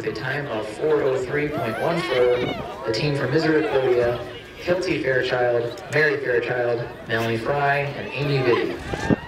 with a time of 403.14, the team from Misericordia, Hilty Fairchild, Mary Fairchild, Melanie Fry, and Amy Vitti.